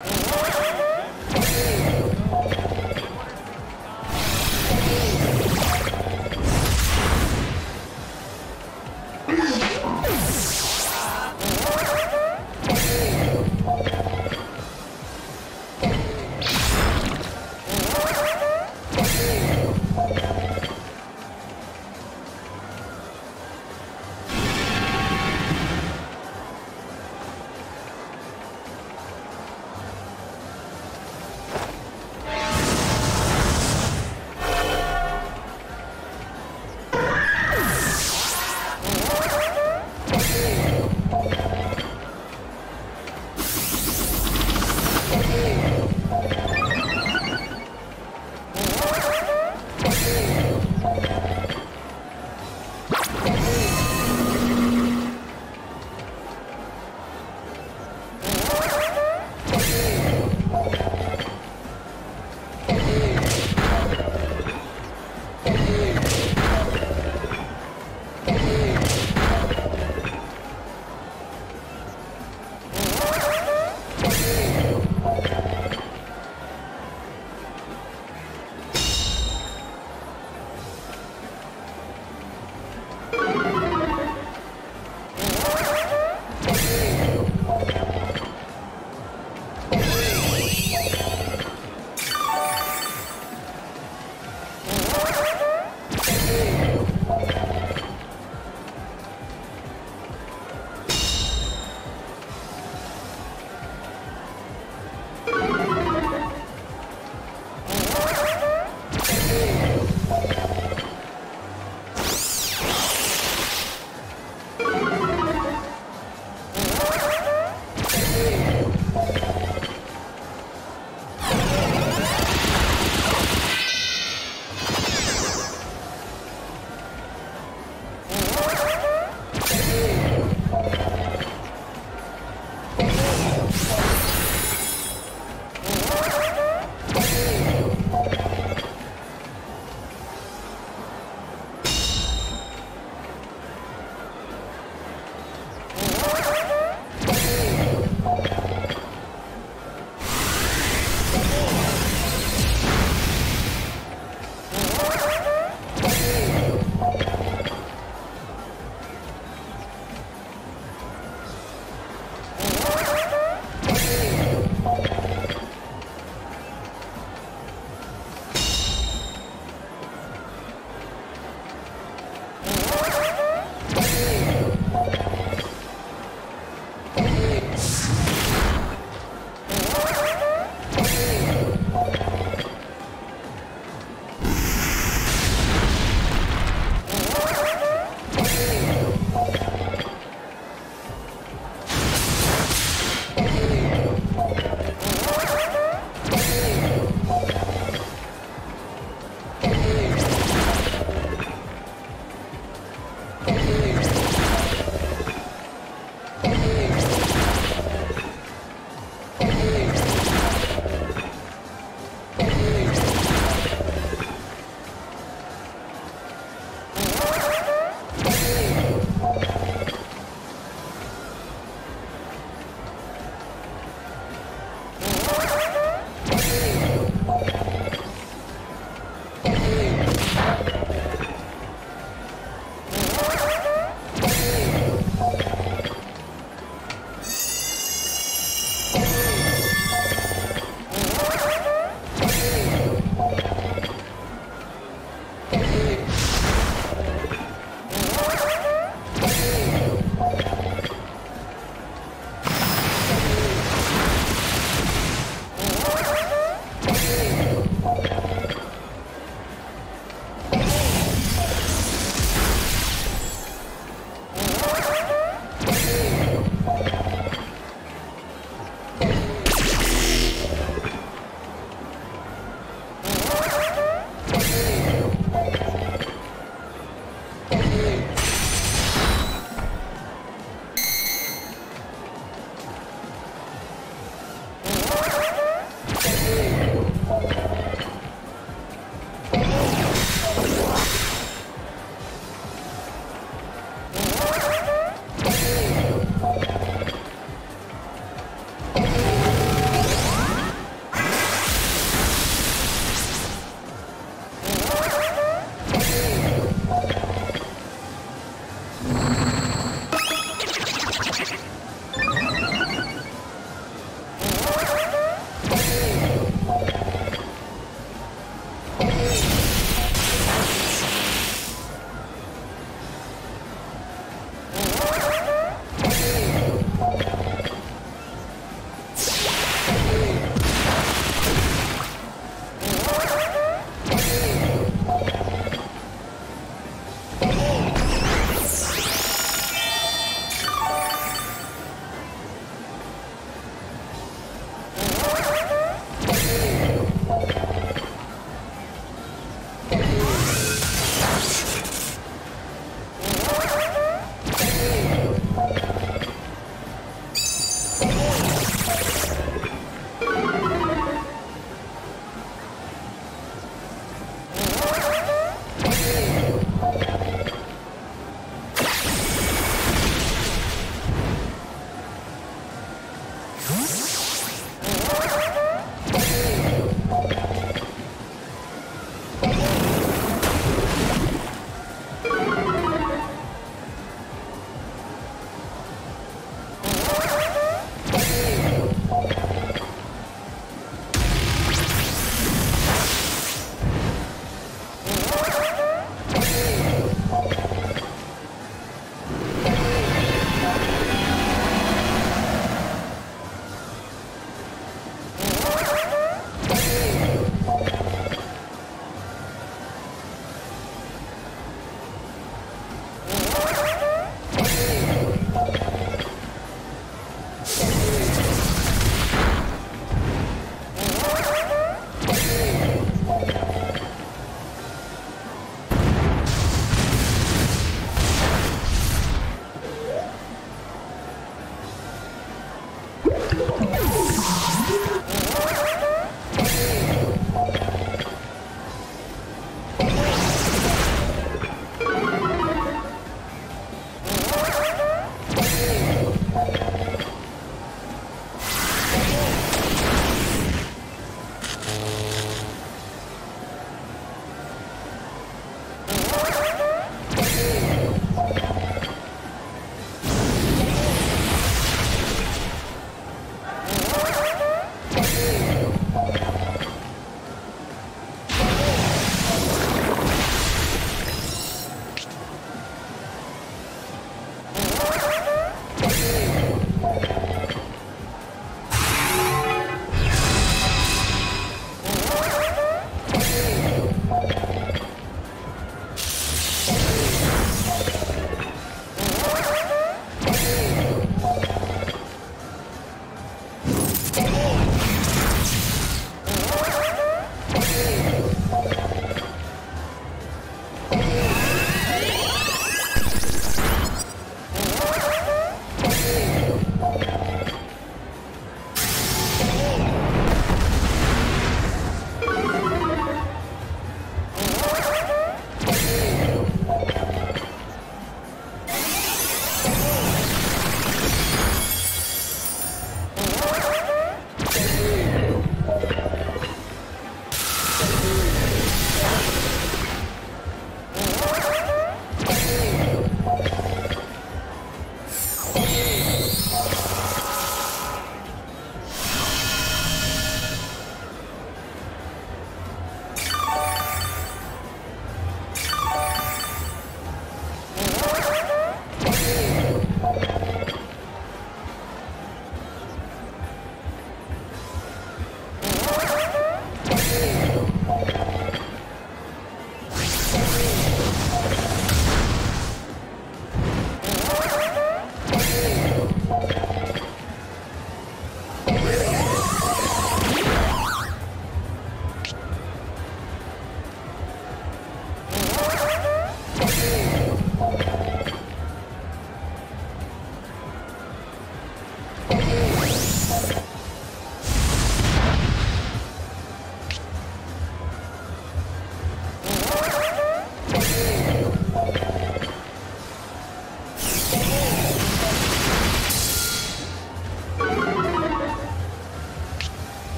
Oh.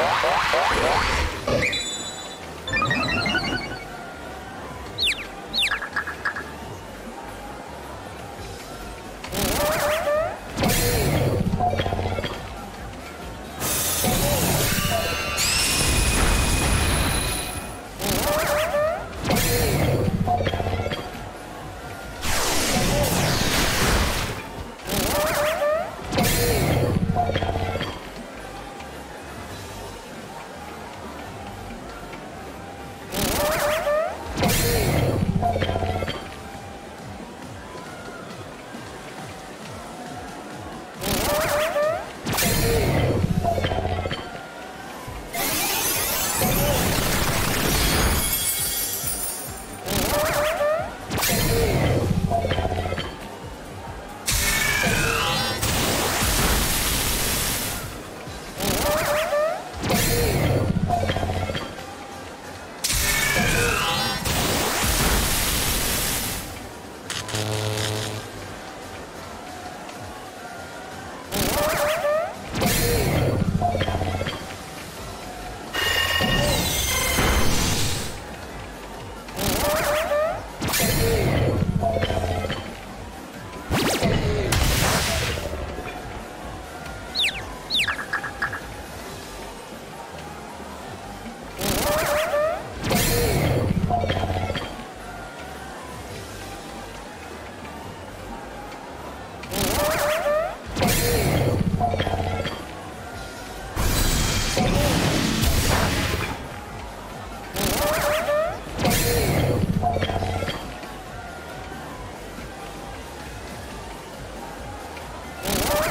Oh, oh, oh, oh. Oh.